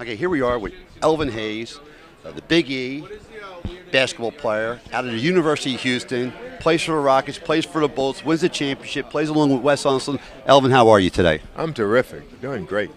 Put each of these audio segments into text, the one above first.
Okay, here we are with Elvin Hayes, uh, the Big E basketball player out of the University of Houston, plays for the Rockets, plays for the Bulls, wins the championship, plays along with Wes Unseld. Elvin, how are you today? I'm terrific. Doing great.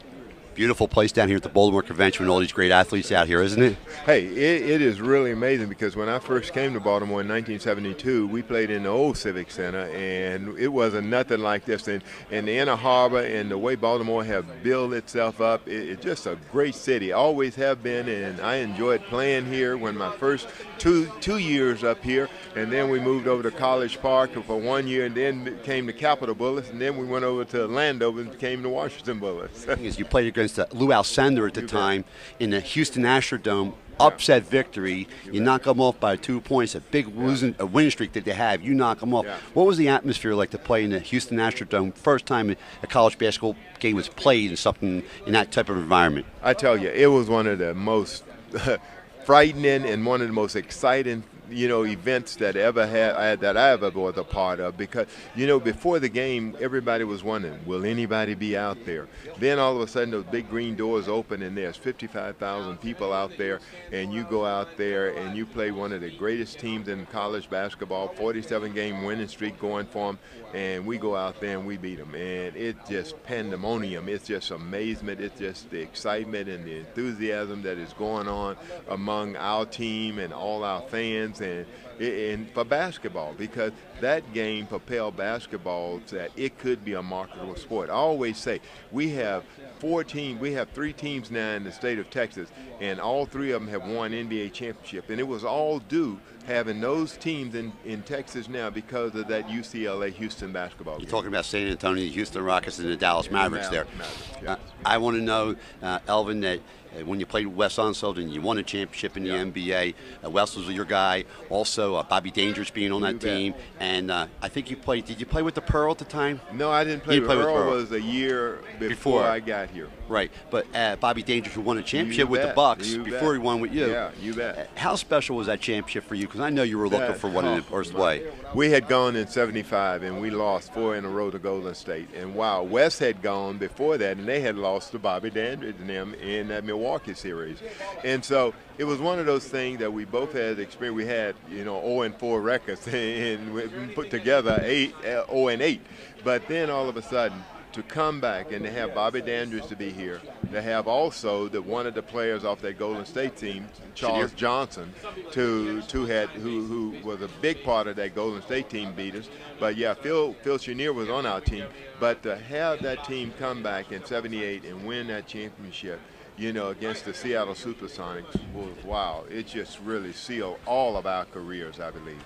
Beautiful place down here at the Baltimore Convention with all these great athletes out here, isn't it? Hey, it, it is really amazing because when I first came to Baltimore in 1972, we played in the old Civic Center, and it wasn't nothing like this. And, and the inner harbor and the way Baltimore have built itself up, it, it's just a great city. Always have been, and I enjoyed playing here when my first two two years up here, and then we moved over to College Park for one year, and then came to Capital Bullets, and then we went over to Landover and came to Washington Bullets. you played against uh, Lou Alcindor at the time in the Houston Astrodome. Upset victory. You knock them off by two points. A big losing, a winning streak that they have. You knock them off. What was the atmosphere like to play in the Houston Astrodome? First time a college basketball game was played in something in that type of environment. I tell you, it was one of the most frightening and one of the most exciting you know events that ever had that I ever was a part of because you know before the game everybody was wondering will anybody be out there? Then all of a sudden those big green doors open and there's 55,000 people out there and you go out there and you play one of the greatest teams in college basketball 47 game winning streak going for them and we go out there and we beat them and it's just pandemonium. It's just amazement. It's just the excitement and the enthusiasm that is going on among our team and all our fans and, and for basketball because that game propelled basketball that it could be a marketable sport. I always say we have four teams, we have three teams now in the state of Texas, and all three of them have won NBA championship, and it was all due having those teams in, in Texas now because of that UCLA Houston basketball. You're game. talking about San Antonio, Houston Rockets, and the Dallas Mavericks there. Mavericks, yes. Uh, I want to know, uh, Elvin, that uh, when you played with Wes Unseld and you won a championship in the Yeah. NBA, uh, Wes was your guy. Also, uh, Bobby Dandridge being on that bet. team, and uh, I think you played. Did you play with the Pearl at the time? No, I didn't play with played with Earl. Earl. was a year before, Before. I got here. Right, but uh, Bobby Dandridge who won a championship You with the. Bucks You before bet. he won with you. Yeah, you bet. Uh, How special was that championship for you? Because I know you were looking That- for one in the first way. We had gone in 75 and we lost four in a row to Golden State. And while Wes had gone before that and they had lost to Bobby Dandridge and them in that Milwaukee series. And so it was one of those things that we both had experience. We had, you know, 0 and 4 records and put together 8, uh, 0 and 8. But then all of a sudden, to come back and to have Bobby Dandridge to be here, to have also the one of the players off that Golden State team, Charles Johnson, to to had who who was a big part of that Golden State team beat us. But yeah, Phil Phil Chenier was on our team. But to have that team come back in '78 and win that championship, you know, against the Seattle SuperSonics was wow. It just really sealed all of our careers, I believe.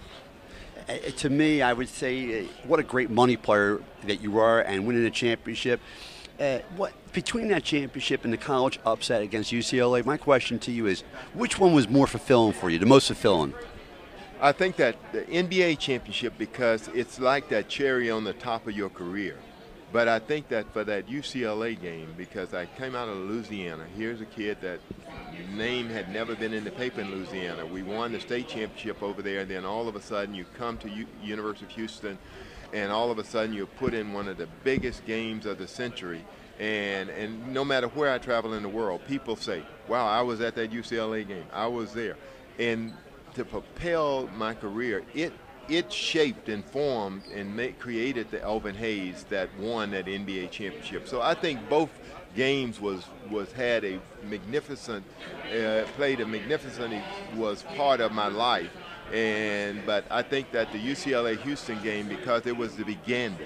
To me, I would say, uh, what a great money player that you are, and winning a championship. Uh, what between that championship and the college upset against UCLA? My question to you is, which one was more fulfilling for you, the most fulfilling? I think that the NBA championship because it's like that cherry on the top of your career. But I think that for that UCLA game, because I came out of Louisiana, here's a kid that name had never been in the paper in Louisiana. We won the state championship over there, and then all of a sudden you come to U- University of Houston, and all of a sudden you're put in one of the biggest games of the century. And and no matter where I travel in the world, people say, "Wow, I was at that UCLA game. I was there." And to propel my career, it it shaped and formed and made, created the Elvin Hayes that won that NBA championship. So I think both games was was had a magnificent uh, played a magnificent was part of my life. And but I think that the UCLA Houston game because it was the beginning.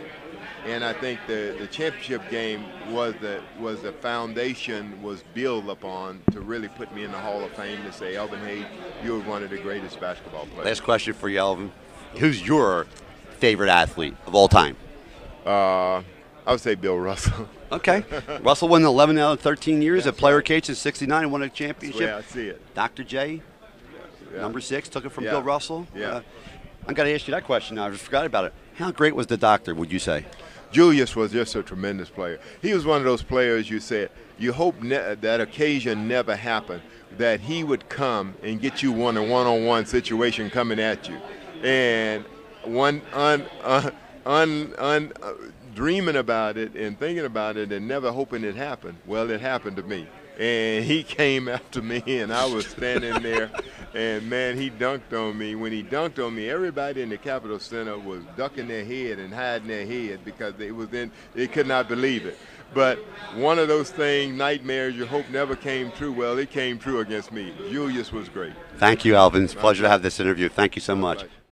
And I think the, the championship game was the was the foundation was built upon to really put me in the Hall of Fame to say, Elvin Hayes, you were one of the greatest basketball players. Last question for you, Elvin. Who's your favorite athlete of all time? Uh, I would say Bill Russell. Okay. Russell won 11 out of 13 years at Player right. Cage in 69 and won a That's the way I championship. see it. Dr. J, Yeah. number six, took it from Yeah. Bill Russell. Yeah. Uh, I'm going to ask you that question now. I just forgot about it. How great was the doctor, would you say? Julius was just a tremendous player. He was one of those players you said you hope ne- that occasion never happened, that he would come and get you one a one-on-one situation coming at you, and one un, un, un, un uh, dreaming about it and thinking about it and never hoping it happened. Well, it happened to me, and he came after me, and I was standing there, and man, he dunked on me. When he dunked on me, everybody in the Capitol Center was ducking their head and hiding their head because they was in, they could not believe it. But one of those things, nightmares you hope never came true. Well, it came true against me. Julius was great. Thank you, Alvin. It's a pleasure to have this interview. Thank you so much.